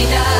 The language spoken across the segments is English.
olvidar.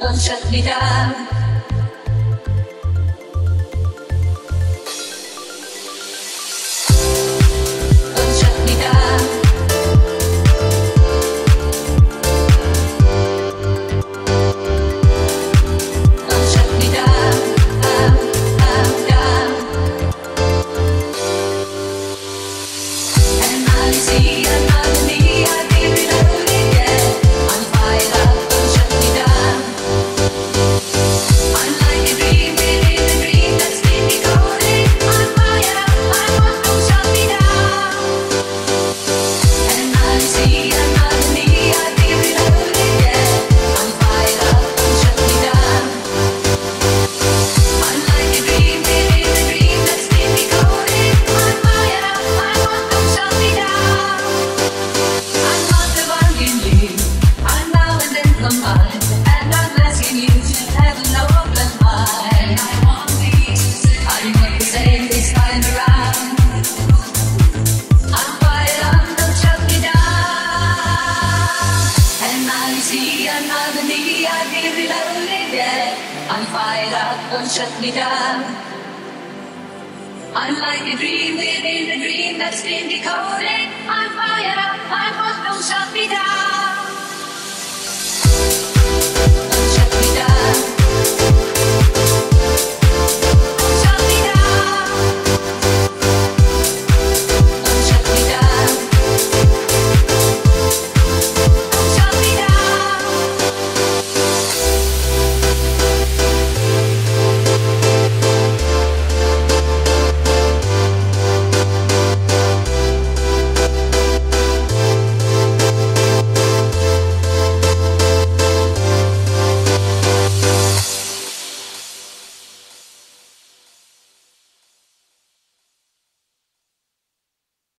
objetividad. Objetividad. see I'm fired up, don't shut me down. I'm like a dream within.